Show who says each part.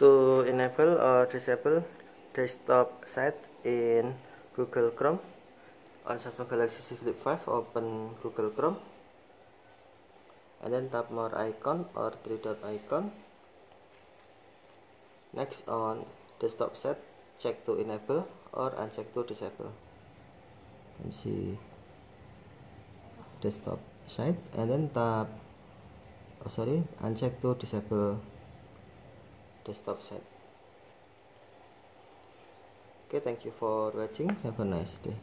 Speaker 1: to enable or disable desktop site in Google Chrome. On Samsung Galaxy Z Flip 5 open Google Chrome. And then tap more icon or three dot icon. Next on desktop set check to enable or uncheck to disable. Can see desktop site. And then tap oh sorry uncheck to disable desktop set okay thank you for watching. Have a nice day